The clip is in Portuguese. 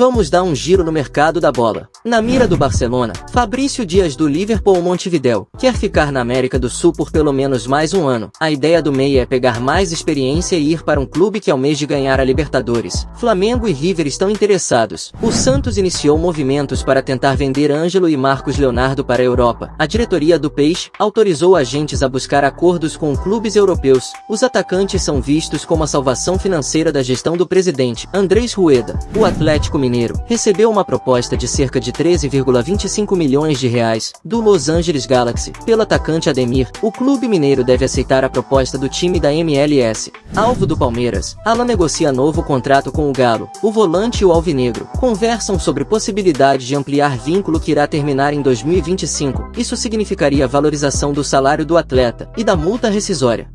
Vamos dar um giro no mercado da bola. Na mira do Barcelona, Fabrício Dias do Liverpool Montevideo quer ficar na América do Sul por pelo menos mais um ano. A ideia do meia é pegar mais experiência e ir para um clube que almeje ganhar a Libertadores. Flamengo e River estão interessados. O Santos iniciou movimentos para tentar vender Ângelo e Marcos Leonardo para a Europa. A diretoria do Peixe autorizou agentes a buscar acordos com clubes europeus. Os atacantes são vistos como a salvação financeira da gestão do presidente Andrés Rueda. O Atlético Mineiro recebeu uma proposta de cerca de 13,25 milhões de reais do Los Angeles Galaxy pelo atacante Ademir. O clube mineiro deve aceitar a proposta do time da MLS. Alvo do Palmeiras, Alan negocia novo contrato com o Galo. O volante e o Alvinegro conversam sobre possibilidade de ampliar vínculo que irá terminar em 2025. Isso significaria valorização do salário do atleta e da multa rescisória.